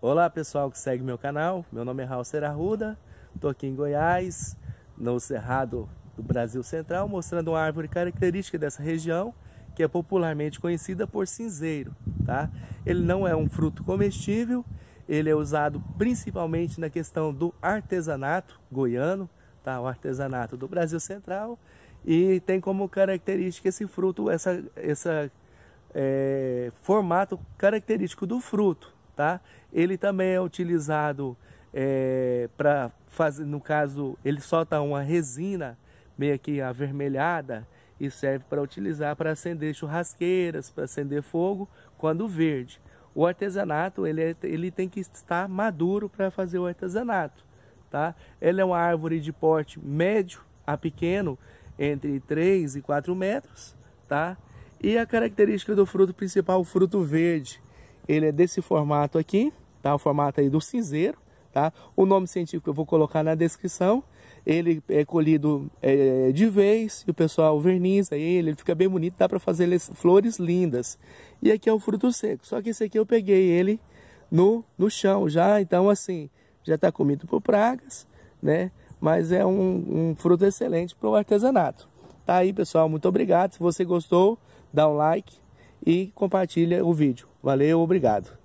Olá pessoal que segue meu canal, meu nome é Raul Serarruda, estou aqui em Goiás, no Cerrado do Brasil Central, mostrando uma árvore característica dessa região, que é popularmente conhecida por cinzeiro. Tá? Ele não é um fruto comestível, ele é usado principalmente na questão do artesanato goiano, tá? o artesanato do Brasil Central, e tem como característica esse fruto, essa, essa é, formato característico do fruto tá? Ele também é utilizado é, para fazer, no caso, ele solta uma resina meio que avermelhada e serve para utilizar para acender churrasqueiras, para acender fogo quando verde. O artesanato ele, é, ele tem que estar maduro para fazer o artesanato, tá? Ele é uma árvore de porte médio a pequeno, entre 3 e 4 metros, tá? E a característica do fruto principal, o fruto verde, ele é desse formato aqui, tá? O formato aí do cinzeiro, tá? O nome científico eu vou colocar na descrição. Ele é colhido é, de vez e o pessoal verniza ele, ele fica bem bonito, dá para fazer flores lindas. E aqui é o fruto seco, só que esse aqui eu peguei ele no, no chão já, então assim, já está comido por pragas, né? Mas é um, um fruto excelente para o artesanato. Tá aí, pessoal, muito obrigado. Se você gostou, dá um like e compartilha o vídeo. Valeu, obrigado.